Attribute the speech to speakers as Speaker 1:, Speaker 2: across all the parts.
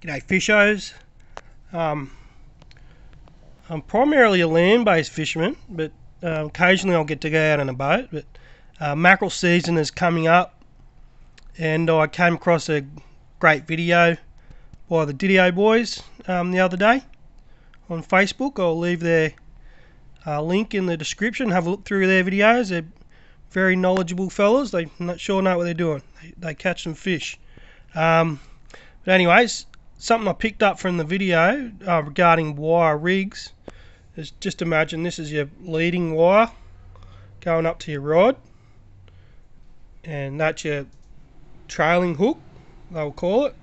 Speaker 1: G'day fishos. Um, I'm primarily a land-based fisherman, but uh, occasionally I'll get to go out on a boat. But uh, mackerel season is coming up, and I came across a great video by the Didio boys um, the other day on Facebook. I'll leave their uh, link in the description. Have a look through their videos. They're very knowledgeable fellas. They not sure know what they're doing. They, they catch some fish. Um, but anyways, something I picked up from the video uh, regarding wire rigs. Is just imagine this is your leading wire going up to your rod and that's your trailing hook they'll call it.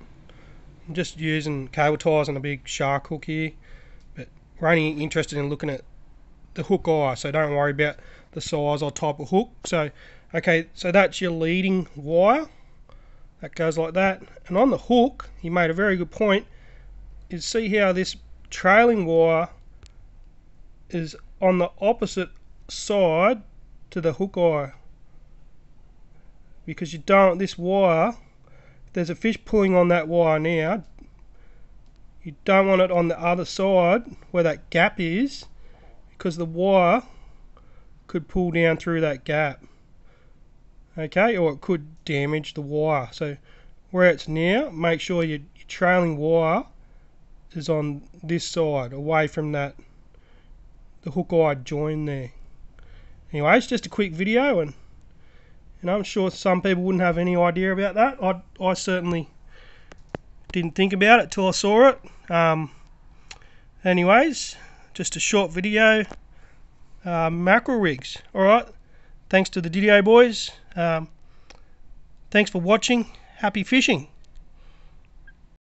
Speaker 1: I'm just using cable ties and a big shark hook here but we're only interested in looking at the hook eye so don't worry about the size or type of hook. So okay so that's your leading wire that goes like that. And on the hook he made a very good point. Is see how this trailing wire is on the opposite side to the hook eye because you don't this wire there's a fish pulling on that wire now. You don't want it on the other side where that gap is because the wire could pull down through that gap okay or it could damage the wire. So where it's now make sure your, your trailing wire is on this side away from that the hook eye join there. Anyway it's just a quick video and and I'm sure some people wouldn't have any idea about that. I, I certainly didn't think about it till I saw it. Um, anyways just a short video. Uh, mackerel rigs. Alright thanks to the Didio boys um, thanks for watching. Happy fishing.